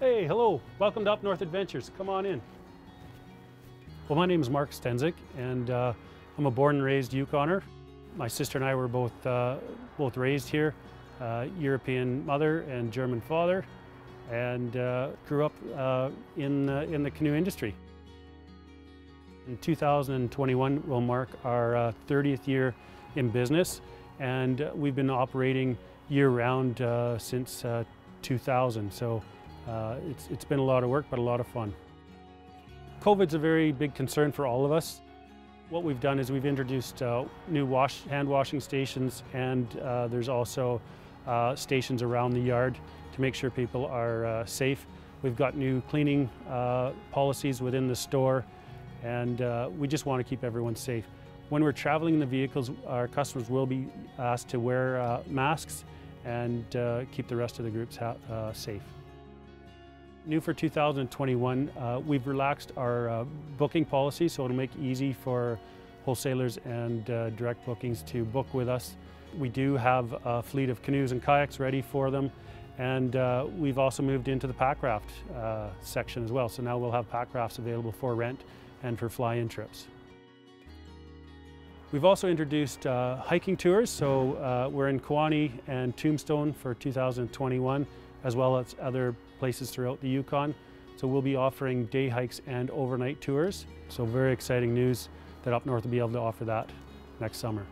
Hey, hello. Welcome to Up North Adventures. Come on in. Well, my name is Mark Stenzig, and uh, I'm a born and raised Yukoner. My sister and I were both, uh, both raised here, uh, European mother and German father, and uh, grew up uh, in, in the canoe industry. In 2021 will mark our 30th uh, year in business, and we've been operating year-round since 2000. So uh, it's, it's been a lot of work, but a lot of fun. COVID's a very big concern for all of us. What we've done is we've introduced uh, new wash, hand washing stations and uh, there's also uh, stations around the yard to make sure people are uh, safe. We've got new cleaning policies within the store and we just want to keep everyone safe. When we're traveling in the vehicles, our customers will be asked to wear masks and keep the rest of the groups safe. New for 2021, uh, we've relaxed our uh, booking policy so it'll make easy for wholesalers and uh, direct bookings to book with us. We do have a fleet of canoes and kayaks ready for them and uh, we've also moved into the packraft uh, section as well. So now we'll have packrafts available for rent and for fly-in trips. We've also introduced uh, hiking tours, so we're in Kluane and Tombstone for 2021, as well as other places throughout the Yukon. So we'll be offering day hikes and overnight tours. So very exciting news that Up North will be able to offer that next summer.